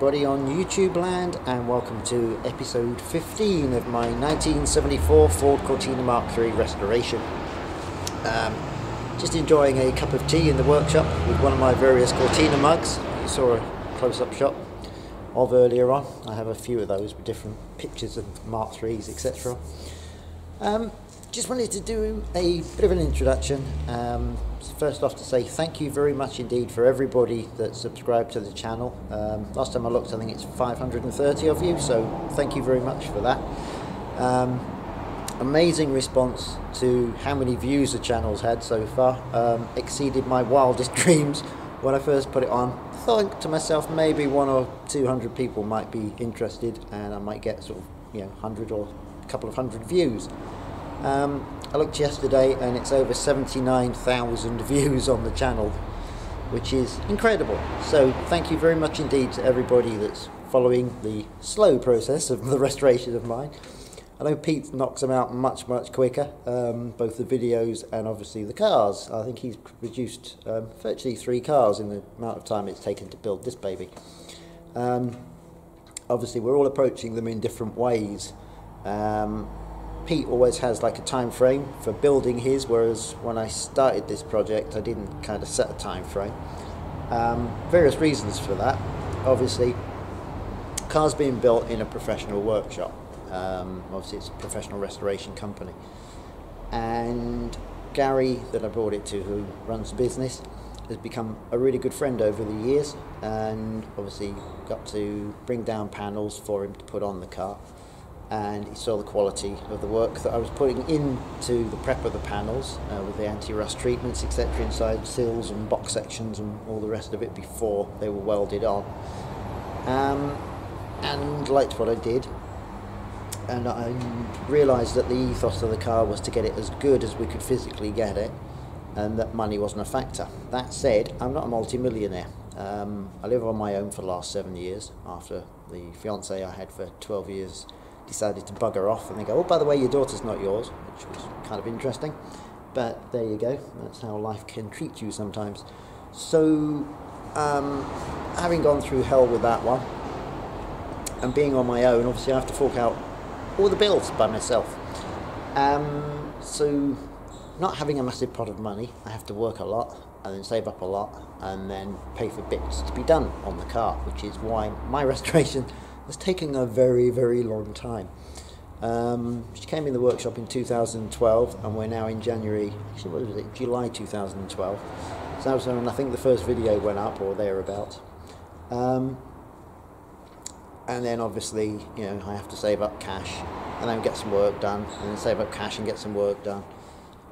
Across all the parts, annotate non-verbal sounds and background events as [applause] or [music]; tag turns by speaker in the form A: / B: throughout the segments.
A: Everybody on YouTube land, and welcome to episode 15 of my 1974 Ford Cortina Mark III restoration. Um, just enjoying a cup of tea in the workshop with one of my various Cortina mugs. You saw a close-up shot of earlier on. I have a few of those with different pictures of Mark IIIs, etc. Um, just wanted to do a bit of an introduction. Um, first off to say thank you very much indeed for everybody that subscribed to the channel. Um, last time I looked I think it's 530 of you, so thank you very much for that. Um, amazing response to how many views the channel's had so far. Um, exceeded my wildest [laughs] dreams when I first put it on. I Thought to myself maybe one or 200 people might be interested and I might get sort of you know 100 or a couple of hundred views. Um, I looked yesterday and it's over 79,000 [laughs] views on the channel, which is incredible. So thank you very much indeed to everybody that's following the slow process of the [laughs] restoration of mine. I know Pete knocks them out much, much quicker, um, both the videos and obviously the cars. I think he's produced um, virtually three cars in the amount of time it's taken to build this baby. Um, obviously, we're all approaching them in different ways. Pete always has like a time frame for building his, whereas when I started this project, I didn't kind of set a time frame. Um, various reasons for that. Obviously, cars being built in a professional workshop. Um, obviously, it's a professional restoration company, and Gary, that I brought it to, who runs the business, has become a really good friend over the years, and obviously got to bring down panels for him to put on the car and he saw the quality of the work that I was putting into the prep of the panels uh, with the anti-rust treatments etc inside sills and box sections and all the rest of it before they were welded on um, and liked what I did and I realised that the ethos of the car was to get it as good as we could physically get it and that money wasn't a factor. That said, I'm not a multi-millionaire. Um, I live on my own for the last seven years after the fiance I had for 12 years decided to bugger off and they go, oh, by the way, your daughter's not yours, which was kind of interesting. But there you go, that's how life can treat you sometimes. So, um, having gone through hell with that one and being on my own, obviously I have to fork out all the bills by myself. Um, so, not having a massive pot of money, I have to work a lot and then save up a lot and then pay for bits to be done on the car, which is why my [laughs] restoration it's taking a very, very long time. Um, she came in the workshop in 2012, and we're now in January. Actually, what was it? July 2012. So that was when I think the first video went up, or thereabouts. Um, and then obviously, you know, I have to save up cash, and then get some work done, and then save up cash and get some work done.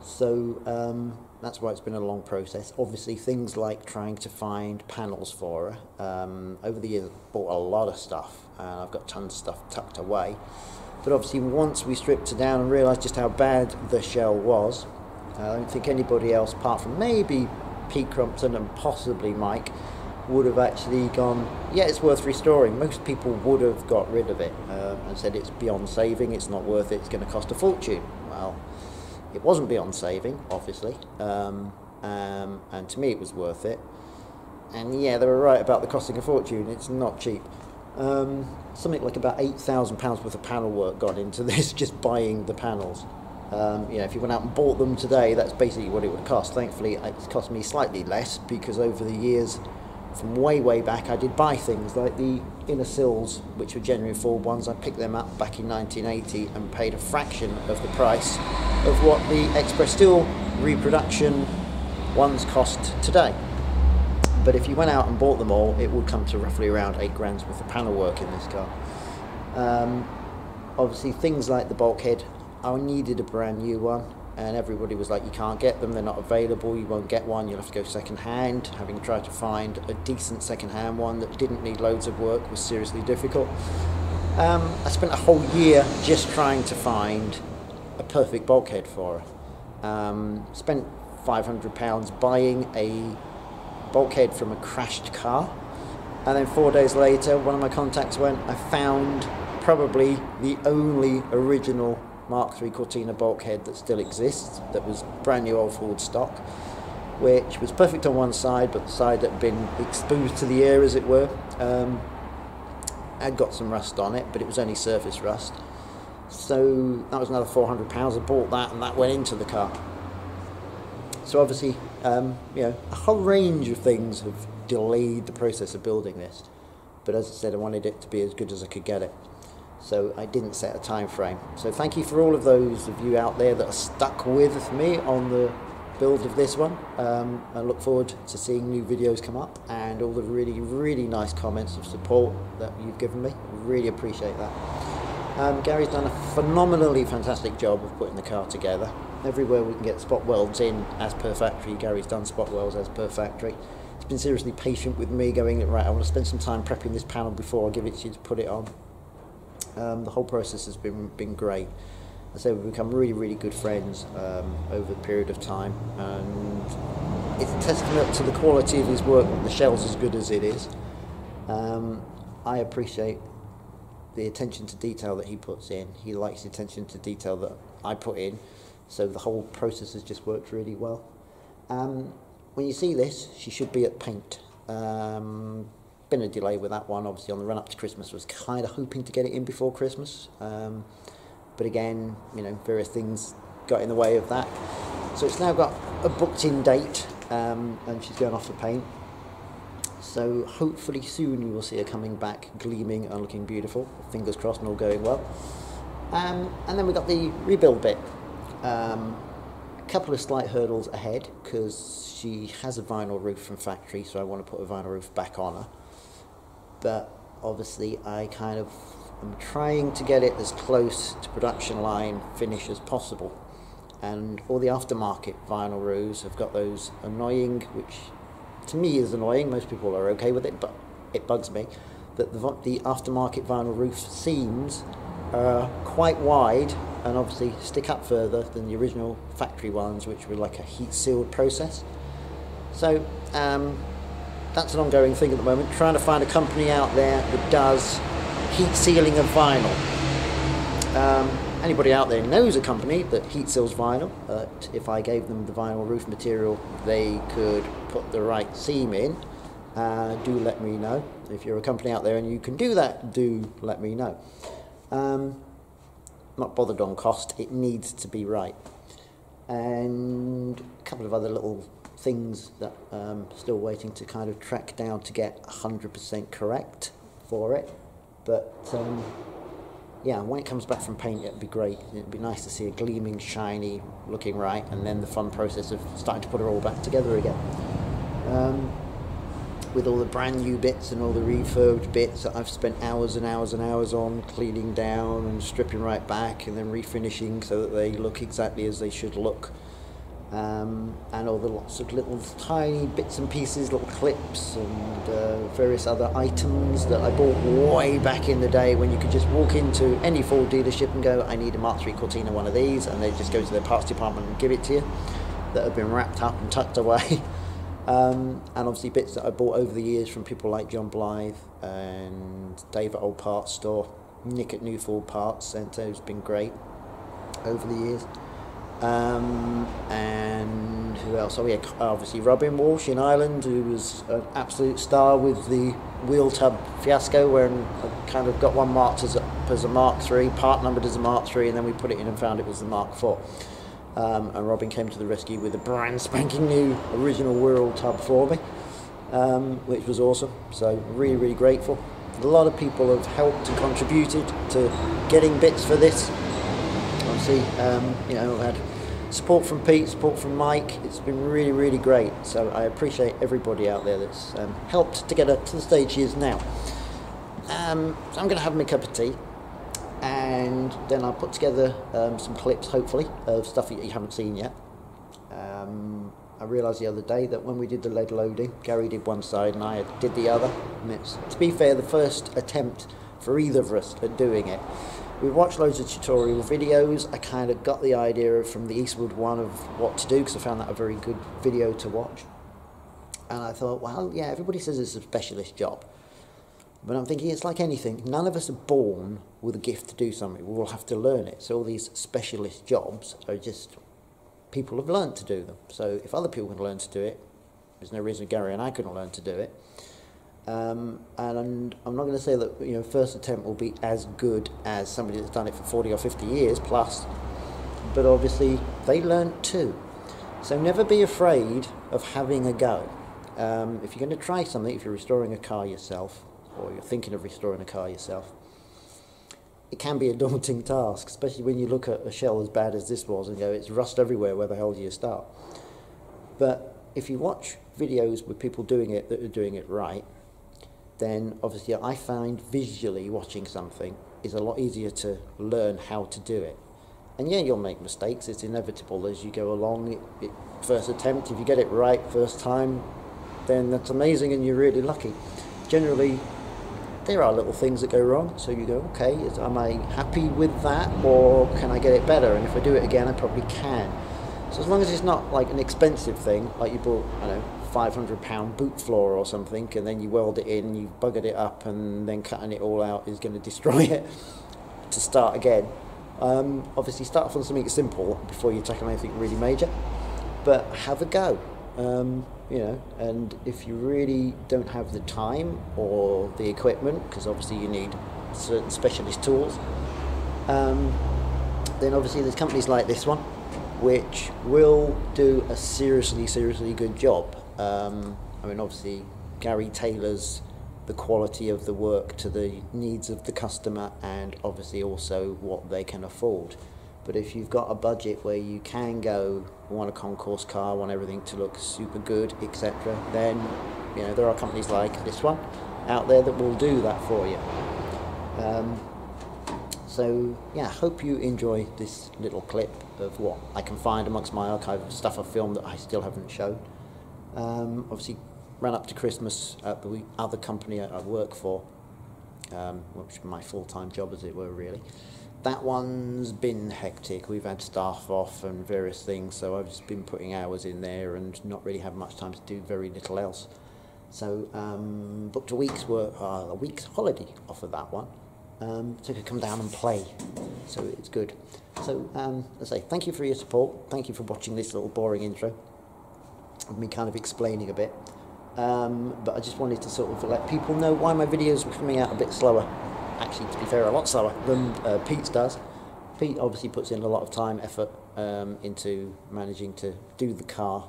A: So um, that's why it's been a long process. Obviously, things like trying to find panels for her. Um, over the years, I've bought a lot of stuff, and I've got tons of stuff tucked away. But obviously, once we stripped it down and realised just how bad the shell was, I don't think anybody else, apart from maybe Pete Crumpton and possibly Mike, would have actually gone, yeah, it's worth restoring. Most people would have got rid of it uh, and said it's beyond saving, it's not worth it, it's going to cost a fortune. Well, it wasn't beyond saving, obviously, um, um, and to me it was worth it. And yeah, they were right about the costing a fortune. It's not cheap. Um, something like about eight thousand pounds worth of panel work got into [laughs] this, just buying the panels. Um, you know, if you went out and bought them today, that's basically what it would cost. Thankfully, it's cost me slightly less because over the years, from way way back, I did buy things like the inner sills, which were genuine Ford ones. I picked them up back in 1980 and paid a fraction of the price of what the Express Steel reproduction ones cost today. But if you went out and bought them all, it would come to roughly around eight grand's worth of panel work in this car. Um, obviously, things like the bulkhead, I needed a brand new one, and everybody was like, "You can't get them; they're not available. You won't get one. You'll have to go second hand." Having tried to find a decent second hand one that didn't need loads of work was seriously difficult. Um, I spent a whole year just trying to find a perfect bulkhead for her. Um, spent £500 buying a bulkhead from a crashed car. And then four days later, one of my contacts went, I found probably the only original Mark III Cortina bulkhead that still exists, that was brand new old Ford stock. which was perfect on one side, but the side that had been exposed to the air, as it were, um, had got some rust on it, but it was only surface rust. So that was another £400. I bought that, and that went into the car. So obviously, um, you know, a whole range of things have delayed the process of building this. But as I said, I wanted it to be as good as I could get it. So I didn't set a time frame. So thank you for all of those of you out there that are stuck with me on the build of this one. Um, I look forward to seeing new videos come up and all the really, really nice comments of support that you've given me. Really appreciate that. Um, Gary's done a phenomenally fantastic job of putting the car together. Everywhere we can get spot welds in as per factory, Gary's done spot welds as per factory. He's been seriously patient with me going, right, I want to spend some time prepping this panel before I give it to you to put it on. Um, the whole process has been, been great. I say we've become really, really good friends um, over a period of time, and it's a testament to the quality of his work that the shell's as good as it is. Um, I appreciate the attention to detail that he puts in. He likes the attention to detail that I put in, so the whole process has just worked really well. Um, when you see this, she should be at paint. Um, been a delay with that one, obviously on the run up to Christmas. Was kind of hoping to get it in before Christmas. Um, but again, you know, various things got in the way of that. So it's now got a booked in date um, and she's going off for paint. So hopefully soon you will see her coming back gleaming and looking beautiful. Fingers crossed and all going well. Um, and then we got the rebuild bit. Um, a couple of slight hurdles ahead because she has a vinyl roof from factory, so I want to put a vinyl roof back on her. But obviously, I kind of I'm trying to get it as close to production line finish as possible. And all the aftermarket vinyl roofs have got those annoying, which to me is annoying, most people are okay with it, but it bugs me, that the, the aftermarket vinyl roof seams are quite wide and obviously stick up further than the original factory ones, which were like a heat sealed process. So um, that's an ongoing thing at the moment, trying to find a company out there that does heat sealing of vinyl. Um, anybody out there knows a company that heat seals vinyl, if I gave them the vinyl roof material, they could put the right seam in, uh, do let me know. If you're a company out there and you can do that, do let me know. Um, not bothered on cost, it needs to be right. And a couple of other little things that um, still waiting to kind of track down to get 100% correct for it. But um, yeah, when it comes back from paint, it'd be great. It'd be nice to see a gleaming, shiny, looking right, and then the fun process of starting to put it all back together again. Um, with all the brand new bits and all the refurbed bits that I've spent hours and hours and hours on cleaning down and stripping right back and then refinishing so that they look exactly as they should look um, and all the lots of little tiny bits and pieces, little clips and uh, various other items that I bought way back in the day when you could just walk into any Ford dealership and go, I need a Mark III Cortina one of these, and they just go to their parts department and give it to you that have been wrapped up and tucked away. [laughs] um, and obviously bits that I bought over the years from people like John Blythe and Dave at Old Parts Store, Nick at New Ford Parts Centre, who's been great over the years. Um, and who else? Oh yeah, obviously Robin Walsh in Ireland, who was an absolute star with the wheel tub fiasco, where I kind of got one marked as a, as a Mark III, part numbered as a Mark III, and then we put it in and found it was the Mark IV. Um, and Robin came to the rescue with a brand spanking new original wheel tub for me, um, which was awesome. So really, really grateful. A lot of people have helped and contributed to getting bits for this obviously, um, you know, had support from Pete, support from Mike. It's been really, really great. So I appreciate everybody out there that's um, helped to get her to the stage she is now. Um, so I'm going to have my cup of tea, and then I'll put together um, some clips, hopefully, of stuff that you haven't seen yet. Um, I realised the other day that when we did the lead loading, Gary did one side and I did the other. And it's, to be fair, the first attempt for either of us at doing it. We watched loads of tutorial videos. I kind of got the idea from the Eastwood one of what to do because I found that a very good video to watch. And I thought, well, yeah, everybody says it's a specialist job. But I'm thinking it's like anything. None of us are born with a gift to do something. We will have to learn it. So all these specialist jobs are just people have learned to do them. So if other people can learn to do it, there's no reason Gary and I couldn't learn to do it. Um, and I'm not going to say that you know first attempt will be as good as somebody that's done it for 40 or 50 years plus, but obviously they learn too. So never be afraid of having a go. Um, if you're going to try something, if you're restoring a car yourself, or you're thinking of restoring a car yourself, it can be a [laughs] daunting task, especially when you look at a shell as bad as this was and go, it's rust everywhere, where the hell do you start? But if you watch videos with people doing it that are doing it right, then obviously I find visually watching something is a lot easier to learn how to do it. And yeah, you'll make mistakes, it's inevitable as you go along. It, it, first attempt, if you get it right first time, then that's amazing and you're really lucky. Generally, there are little things that go wrong, so you go, okay, is, am I happy with that or can I get it better? And if I do it again, I probably can. So as long as it's not like an expensive thing, like you bought, I don't know, 500 pound boot floor or something and then you weld it in you buggered it up and then cutting it all out is going to destroy it [laughs] to start again. Um, obviously start off on something simple before you tackle anything really major but have a go. Um, you know and if you really don't have the time or the equipment because obviously you need certain specialist tools um, then obviously there's companies like this one which will do a seriously seriously good job um, I mean, obviously, Gary tailors the quality of the work to the needs of the customer and obviously also what they can afford. But if you've got a budget where you can go, want a concourse car, want everything to look super good, etc., then you know there are companies like this one out there that will do that for you. Um, so yeah, hope you enjoy this little clip of what I can find amongst my archive of stuff I've filmed that I still haven't shown. Um, obviously, ran up to Christmas at the other company I work for, um, which is my full-time job, as it were, really. That one's been hectic. We've had staff off and various things, so I've just been putting hours in there and not really had much time to do very little else. So um, booked a week's work, uh, a week's holiday off of that one. Um, so could come down and play. So it's good. So um, I say, thank you for your support. Thank you for watching this little boring intro of me kind of explaining a bit. Um, but I just wanted to sort of let people know why my videos were coming out a bit slower. Actually, to be fair, a lot slower than uh, Pete's does. Pete obviously puts in a lot of time, effort um, into managing to do the car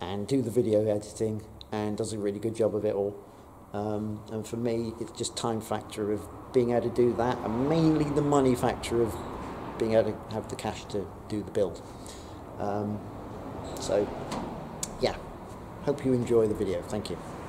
A: and do the video editing and does a really good job of it all. Um, and for me, it's just time factor of being able to do that and mainly the money factor of being able to have the cash to do the build. Um, so yeah, hope you enjoy the video. Thank you.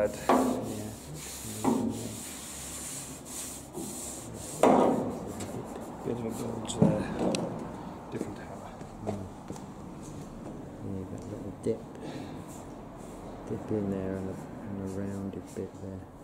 B: but better go to a different hammer. Mm.
A: Yeah, that little dip, dip in there and a on the rounded bit there.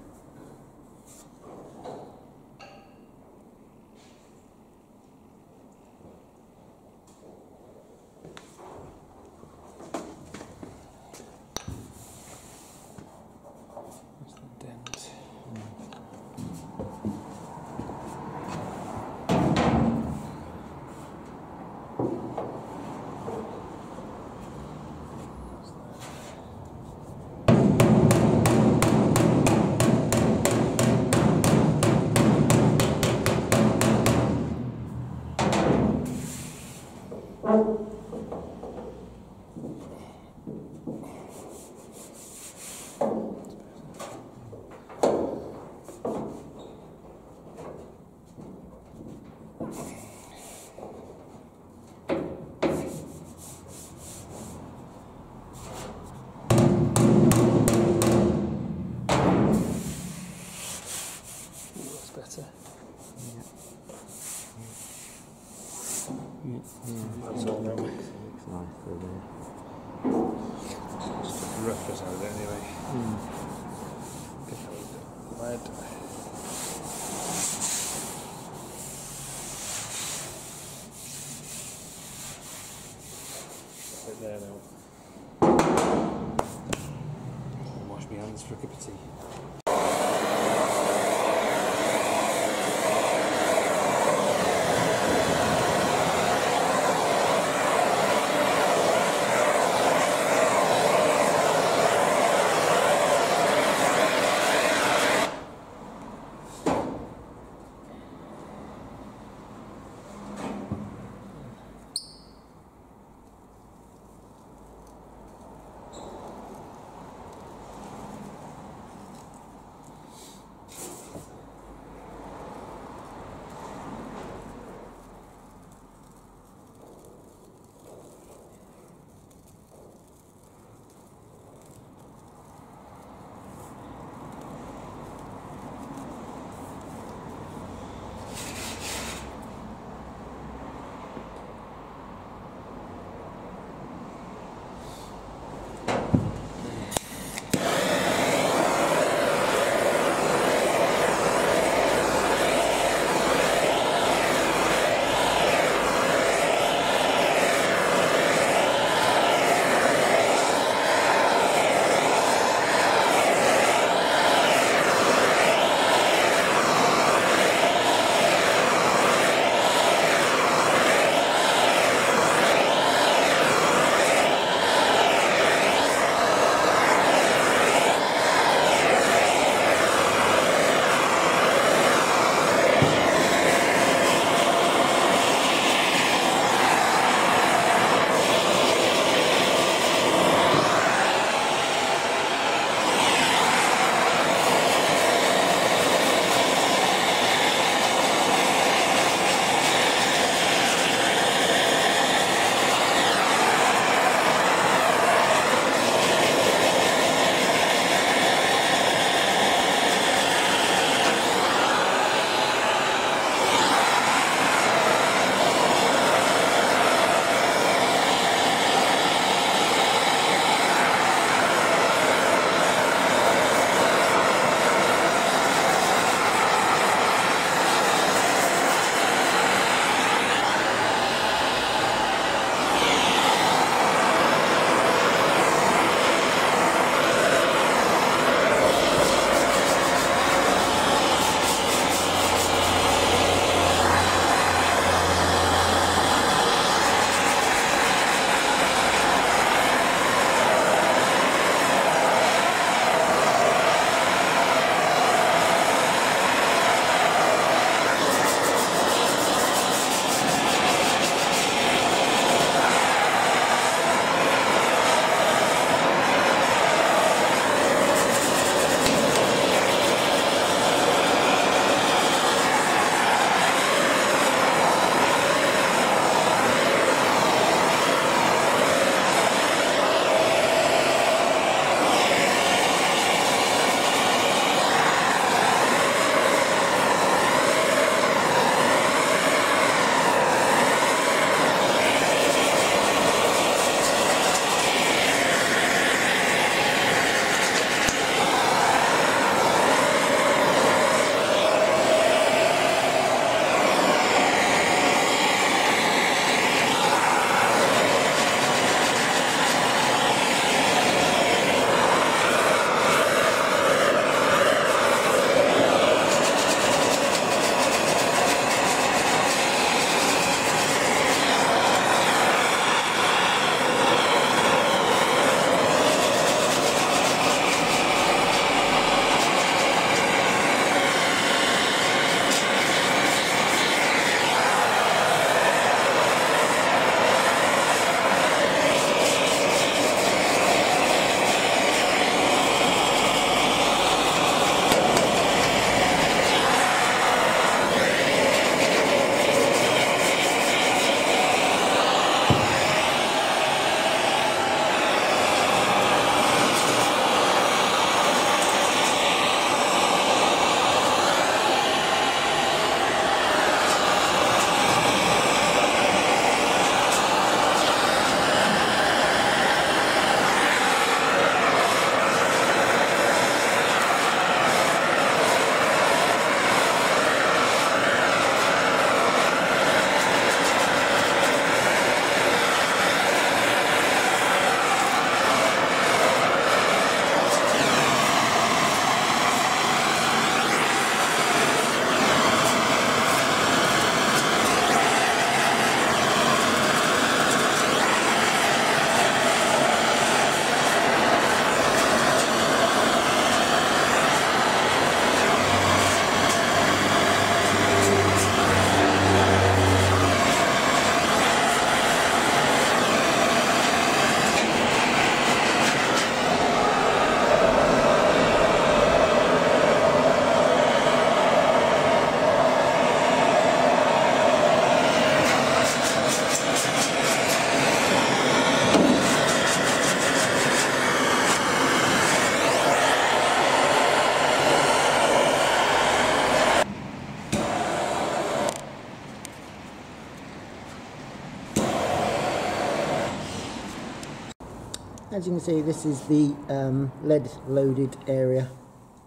B: As
A: you can see, this is the um, lead loaded area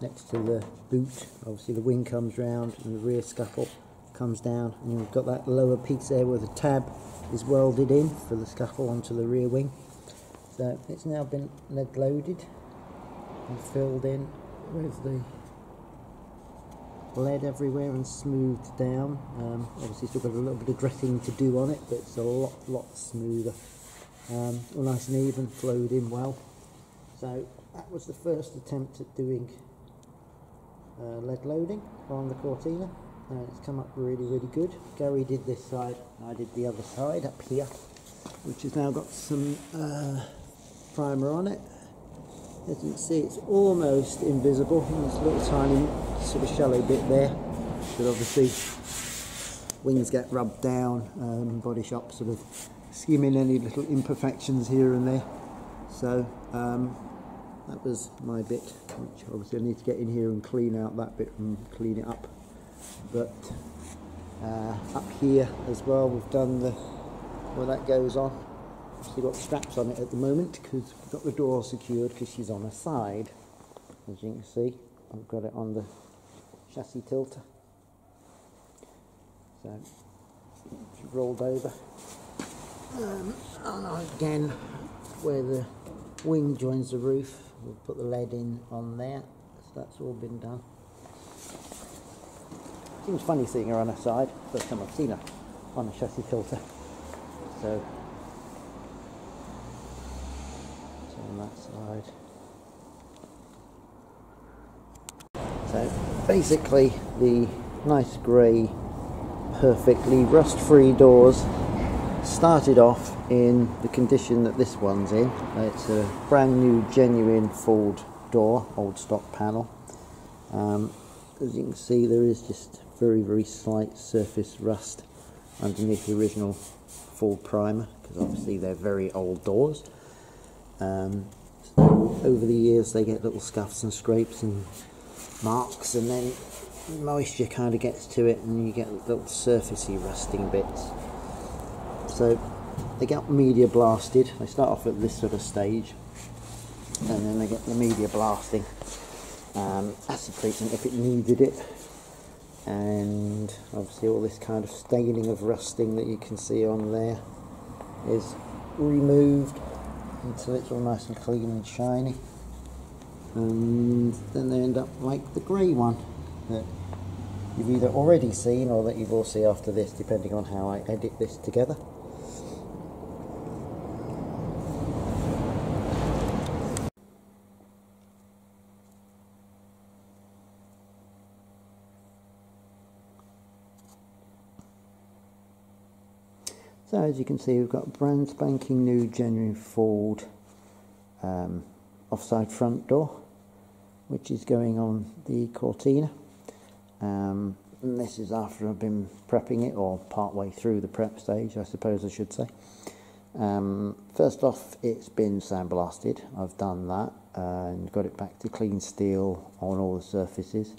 A: next to the boot. Obviously, the wing comes round and the rear scuttle comes down, and you've got that lower piece there where the tab is welded in for the scuttle onto the rear wing. So it's now been lead loaded and filled in with the lead everywhere and smoothed down. Um, obviously, still got a little bit of dressing to do on it, but it's a lot, lot smoother. Um, all nice and even, flowed in well. So that was the first attempt at doing uh, lead loading on the Cortina. It's come up really, really good. Gary did this side, I did the other side up here, which has now got some uh, primer on it. As you can see, it's almost invisible. There's a little tiny sort of shallow bit there, but obviously wings get rubbed down, um, body shop sort of skimming any little imperfections here and there. So um, that was my bit, which obviously I need to get in here and clean out that bit and clean it up. But uh, up here as well, we've done the where that goes on. Obviously got straps on it at the moment because we've got the door secured because she's on a side. As you can see, I've got it on the chassis tilter. So rolled over. Um, and again, where the wing joins the roof, we'll put the lead in on there. So that's all been done. Seems funny seeing her on her side. First time I've seen her on a chassis tilter. So, so on that side. So basically the nice grey, perfectly rust-free doors started off in the condition that this one's in. It's a brand new, genuine Ford door, old stock panel. Um, as you can see, there is just very, very slight surface rust underneath the original Ford primer because obviously they're very old doors. Um, over the years, they get little scuffs and scrapes and marks, and then moisture kind of gets to it, and you get little surfacey rusting bits. So they get media blasted. They start off at this sort of stage, and then they get the media blasting, um, acid treatment if it needed it, and obviously all this kind of staining of rusting that you can see on there is removed until it's all nice and clean and shiny. And then they end up like the grey one that you've either already seen or that you will see after this, depending on how I edit this together. So as you can see, we've got brand spanking new genuine Ford um, offside front door, which is going on the Cortina. Um, and this is after I've been prepping it, or part way through the prep stage, I suppose I should say. Um, first off, it's been sandblasted. I've done that and got it back to clean steel on all the surfaces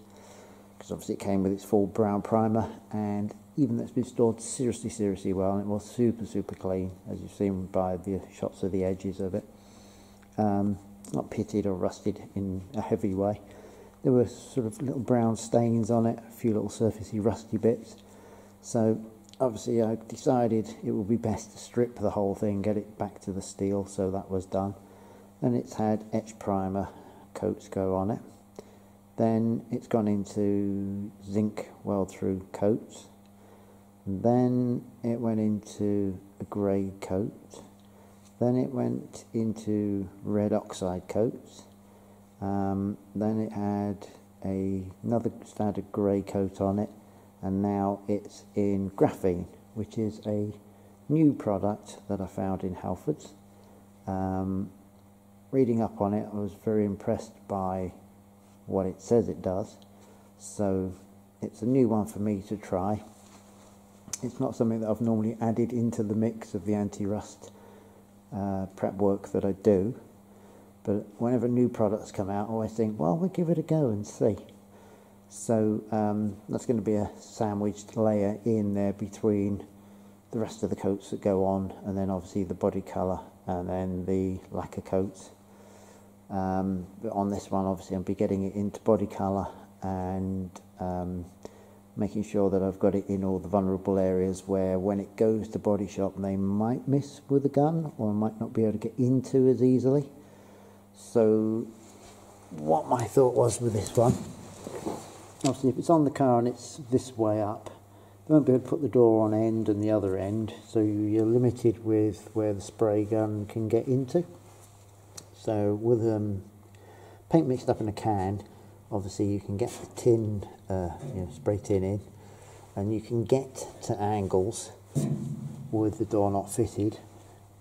A: because obviously it came with its full brown primer and even that's been stored seriously, seriously well, and it was super, super clean, as you've seen by the shots of the edges of it. Um, not pitted or rusted in a heavy way. There were sort of little brown stains on it, a few little surfacey, rusty bits. So obviously, I decided it would be best to strip the whole thing, get it back to the steel. So that was done. And it's had etch primer coats go on it. Then it's gone into zinc weld through coats then it went into a grey coat. Then it went into red oxide coats. Um, then it had a, another standard grey coat on it, and now it's in graphene, which is a new product that I found in Halfords. Um, reading up on it, I was very impressed by what it says it does. So it's a new one for me to try. It's not something that I've normally added into the mix of the anti-rust uh, prep work that I do. But whenever new products come out, I always think, well, we'll give it a go and see. So um, that's going to be a sandwiched layer in there between the rest of the coats that go on, and then obviously the body colour, and then the lacquer coats. Um, but on this one, obviously, I'll be getting it into body colour and um, making sure that I've got it in all the vulnerable areas where, when it goes to body shop, they might miss with a gun or might not be able to get into as easily. So, what my thought was with this one, obviously, if it's on the car and it's this way up, they won't be able to put the door on end and the other end, so you're limited with where the spray gun can get into. So with um, paint mixed up in a can, obviously you can get the tin, uh, you know, spray tin in, and you can get to angles with the door not fitted,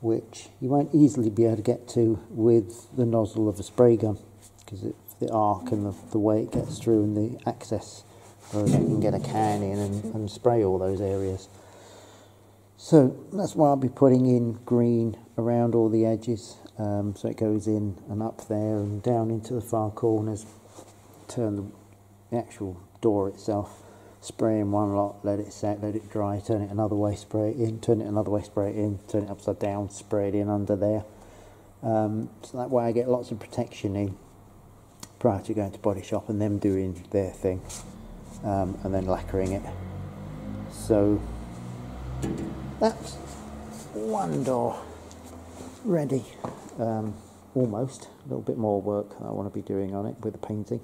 A: which you won't easily be able to get to with the nozzle of a spray gun, because the arc and the, the way it gets through and the access, whereas you can get a can in and, and spray all those areas. So that's why I'll be putting in green around all the edges um, so it goes in and up there and down into the far corners. Turn the, the actual door itself, spray in one lot, let it set, let it dry, turn it another way, spray it in, turn it another way, spray it in, turn it upside down, spray it in under there. Um, so that way I get lots of protection in prior to going to body shop and them doing their thing um, and then lacquering it. So that's one door ready um, almost a little bit more work I want to be doing on it with the painting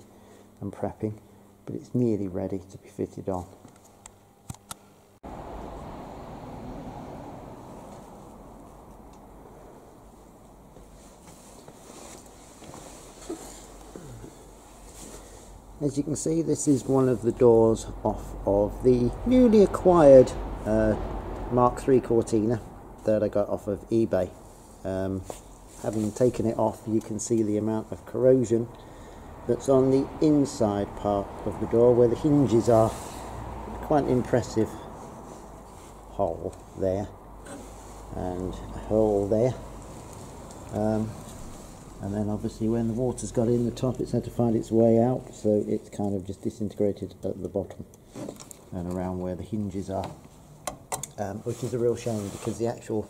A: and prepping but it's nearly ready to be fitted on. As you can see this is one of the doors off of the newly acquired uh, Mark III Cortina that I got off of eBay. Um, having taken it off you can see the amount of corrosion that's on the inside part of the door where the hinges are. Quite an impressive hole there and a hole there. Um, and then obviously when the water's got in the top it's had to find its way out so it's kind of just disintegrated at the bottom and around where the hinges are. Um, which is a real shame because the actual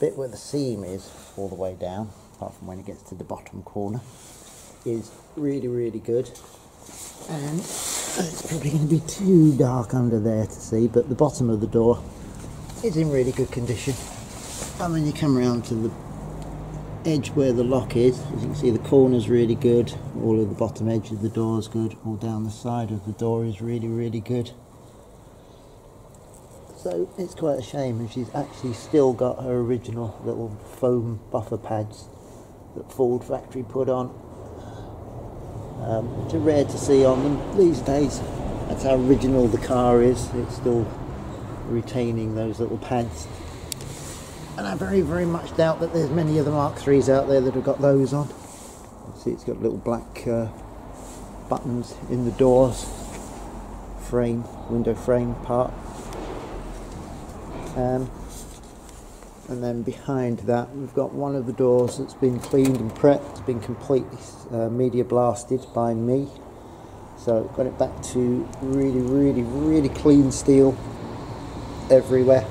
A: bit where the seam is all the way down, apart from when it gets to the bottom corner, is really, really good. And it's probably going to be too dark under there to see, but the bottom of the door is in really good condition. And then you come around to the edge where the lock is, as you can see the corner's really good, all of the bottom edge of the door is good, all down the side of the door is really, really good. So it's quite a shame and she's actually still got her original little foam buffer pads that Ford factory put on. Um, which rare to see on them these days. That's how original the car is. It's still retaining those little pads. And I very, very much doubt that there's many of the Mark IIIs out there that have got those on. see it's got little black uh, buttons in the doors frame, window frame part. Um, and then behind that we've got one of the doors that's been cleaned and prepped, it's been completely uh, media blasted by me. So got it back to really, really, really clean steel everywhere.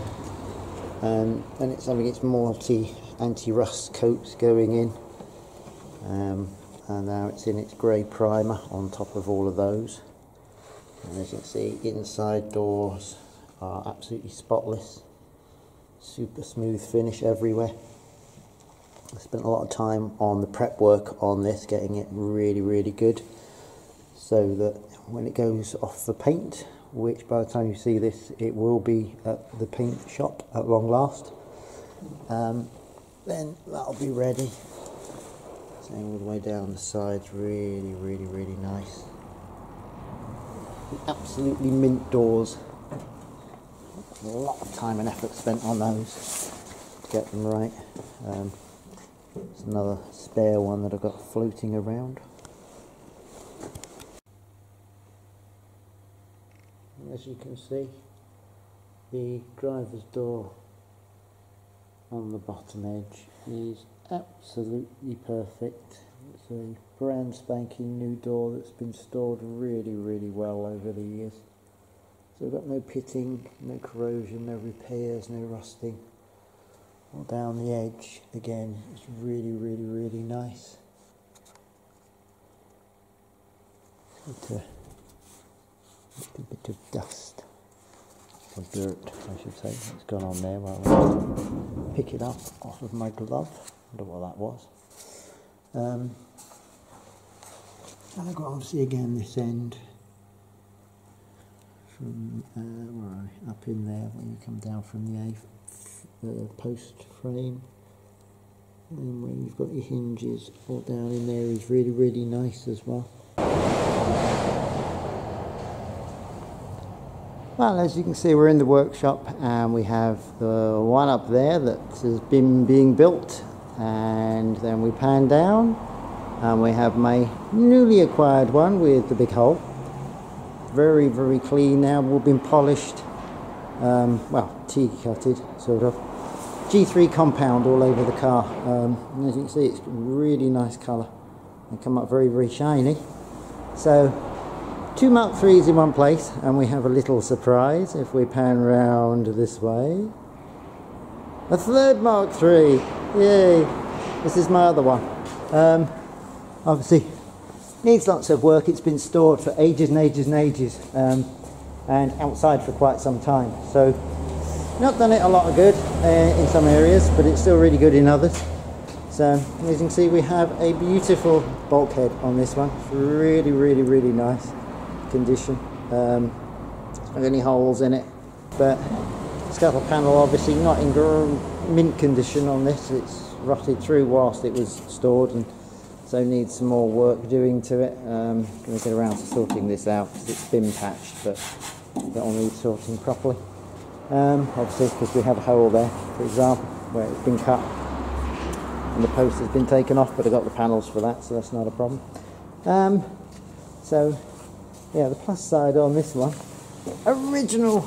A: Um, and then it's having its multi anti-rust coats going in. Um, and now it's in its grey primer on top of all of those. And as you can see, inside doors are absolutely spotless super smooth finish everywhere. I spent a lot of time on the prep work on this, getting it really, really good, so that when it goes off the paint, which by the time you see this, it will be at the paint shop at long last, um, then that'll be ready. Same all the way down the sides, really, really, really nice. Absolutely mint doors a lot of time and effort spent on those to get them right. Um, another spare one that I've got floating around. As you can see, the driver's door on the bottom edge is absolutely perfect. It's a brand spanking new door that's been stored really, really well over the years. So we've got no pitting, no corrosion, no repairs, no rusting. All down the edge again, it's really, really, really nice. Got a little bit of dust or dirt, I should say. that's gone on there while I pick it up off of my glove. I wonder what that was. Um, and I've got obviously again this end from uh, where are up in there when you come down from the A post frame. And where you've got your hinges all down in there is really, really nice as well. Well, as you can see, we're in the workshop and we have the one up there that has been being built, and then we pan down and we have my newly acquired one with the big hole. Very, very clean now, all been polished, um, well, tea cutted, sort of. G3 compound all over the car. Um, as you can see, it's really nice colour. They come up very, very shiny. So two Mark 3s in one place and we have a little surprise if we pan round this way. A third Mark 3! Yay! This is my other one. Um, obviously needs lots of work. It's been stored for ages and ages and ages um, and outside for quite some time. So not done it a lot of good uh, in some areas but it's still really good in others. So as you can see we have a beautiful bulkhead on this one. It's really really really nice condition. Um, not any holes in it, but scuttle panel obviously not in mint condition on this. It's rotted through whilst it was stored, and so needs some more work doing to it. Um, going to get around to sorting this out because it's been patched, but that will need sorting properly. Um, obviously, because we have a hole there, for example, where it's been cut and the post has been taken off, but I got the panels for that, so that's not a problem. Um, so yeah, the plus side on this one, original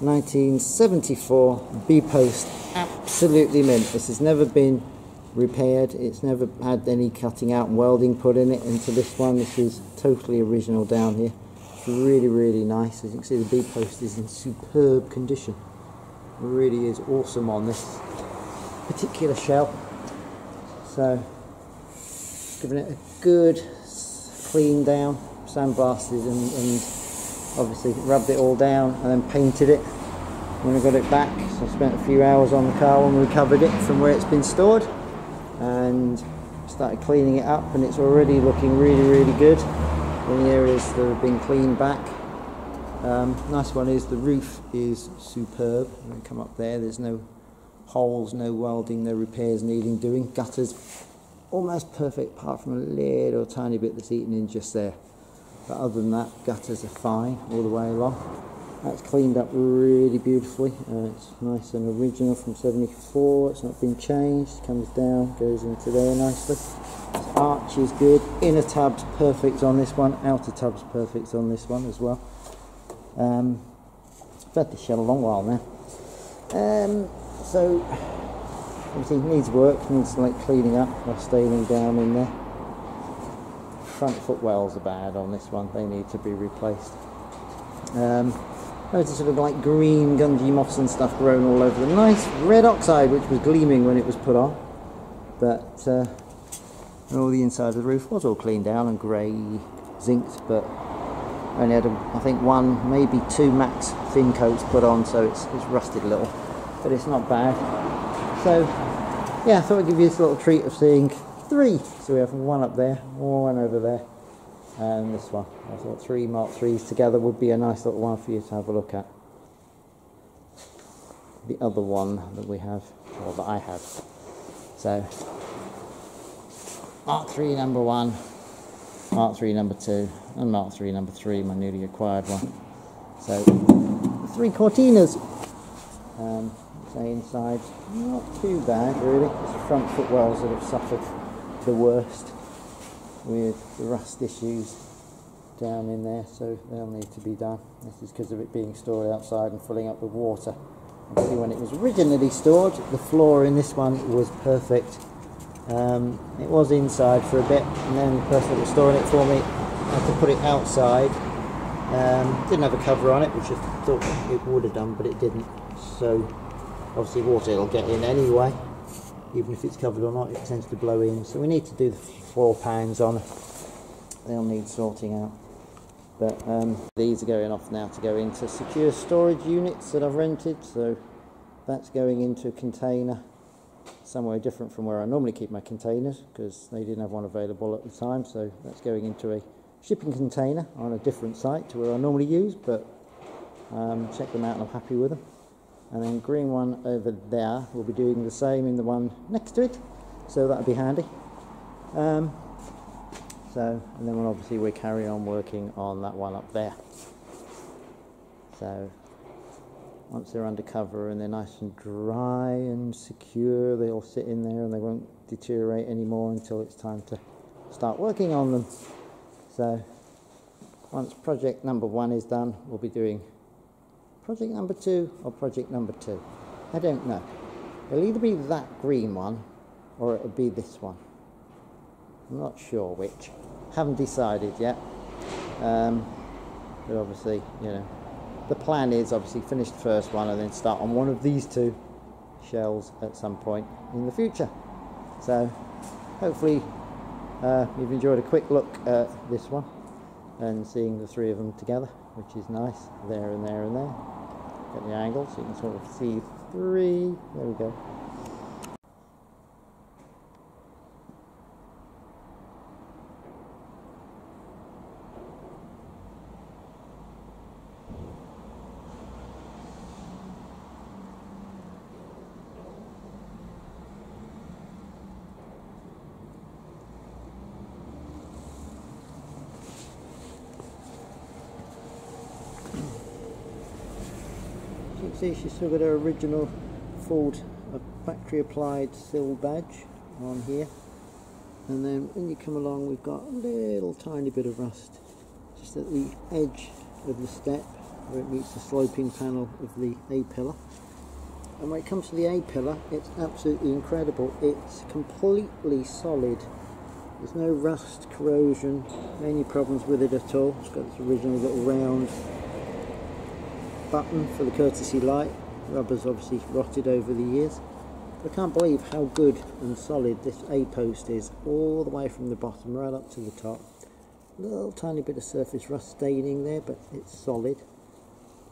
A: 1974 B post, absolutely mint. This has never been repaired. It's never had any cutting out and welding put in it into this one. This is totally original down here. It's really, really nice. As you can see, the B post is in superb condition. It really is awesome on this particular shell. So, giving it a good clean down sandblasted and, and obviously rubbed it all down and then painted it when I got it back. So I spent a few hours on the car when we recovered it from where it's been stored and started cleaning it up and it's already looking really really good in the areas that have been cleaned back. Um, nice one is the roof is superb. Come up there, there's no holes, no welding, no repairs needing doing. Gutters almost perfect apart from a little tiny bit that's eaten in just there. But other than that, gutters are fine all the way along. That's cleaned up really beautifully. Uh, it's nice and original from 74. It's not been changed. Comes down, goes into there nicely. This arch is good. Inner tub's perfect on this one. Outer tub's perfect on this one as well. Um, I've had this shell a long while now. Um, so, obviously needs work, needs like cleaning up, staining down in there front foot wells are bad on this one, they need to be replaced. Um, loads sort of like green gungy moss and stuff grown all over the nice red oxide which was gleaming when it was put on. But uh, all the inside of the roof was all cleaned down and grey zinced but only had a, I think one maybe two max thin coats put on so it's, it's rusted a little but it's not bad. So yeah I thought I'd give you this little treat of seeing three. So we have one up there, one over there, and this one. I thought three Mark 3s together would be a nice little one for you to have a look at. The other one that we have, or that I have. So, Mark 3 number 1, Mark 3 number 2, and Mark 3 number 3, my newly acquired one. So, three Cortinas. Um, say inside, not too bad really. It's the front footwells that have suffered the worst with the rust issues down in there, so they'll need to be done. This is because of it being stored outside and filling up with water. see when it was originally stored, the floor in this one was perfect. Um, it was inside for a bit, and then the person that was storing it for me had to put it outside Um, didn't have a cover on it, which I thought it would have done, but it didn't. So obviously water will get in anyway, even if it's covered or not, it tends to blow in. So we need to do the floor pans on. They'll need sorting out. But um, these are going off now to go into secure storage units that I've rented. So that's going into a container somewhere different from where I normally keep my containers because they didn't have one available at the time. So that's going into a shipping container on a different site to where I normally use. But um, check them out and I'm happy with them. And then green one over there will be doing the same in the one next to it. So that'll be handy. Um, so, and then we'll obviously we carry on working on that one up there. So, once they're under cover and they're nice and dry and secure, they'll sit in there and they won't deteriorate anymore until it's time to start working on them. So, once project number one is done, we'll be doing project number two or project number two. I don't know. It'll either be that green one or it'll be this one. I'm not sure which. Haven't decided yet. Um, but obviously, you know, the plan is obviously finish the first one and then start on one of these two shells at some point in the future. So, hopefully, uh, you've enjoyed a quick look at this one and seeing the three of them together, which is nice. There and there and there. Get the angle so you can sort of see three. There we go. She's still got her original Ford factory applied sill badge on here. And then when you come along we've got a little tiny bit of rust just at the edge of the step where it meets the sloping panel of the A-pillar and when it comes to the A-pillar it's absolutely incredible. It's completely solid. There's no rust, corrosion, any problems with it at all. It's got its original little round button for the courtesy light. Rubber's obviously rotted over the years. I can't believe how good and solid this A post is, all the way from the bottom right up to the top. A Little tiny bit of surface rust staining there, but it's solid.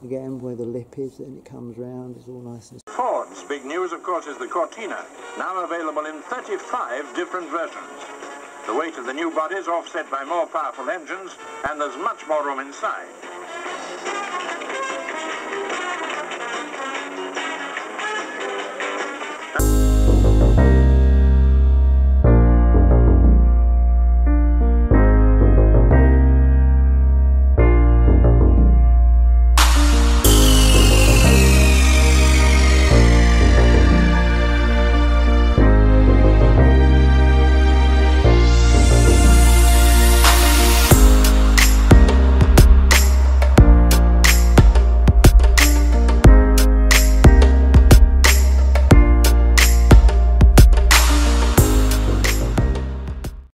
A: Again, where the lip is, and it comes round, it's all nice and
C: Ford's big news, of course, is the Cortina, now available in 35 different versions. The weight of the new body is offset by more powerful engines, and there's much more room inside.